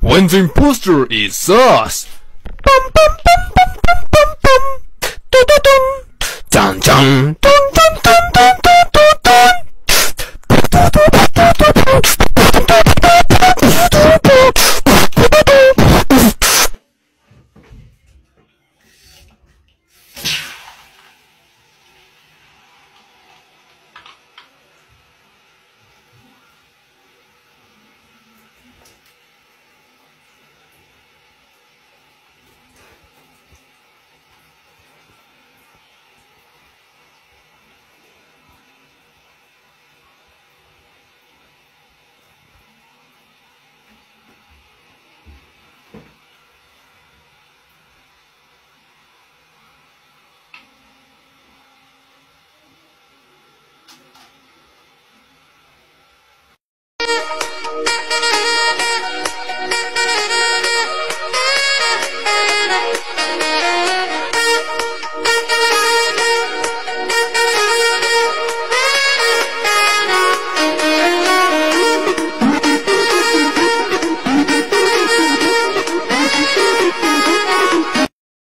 when the imposter is us. Bum bum bum bum bum bum bum. Dun dun dun.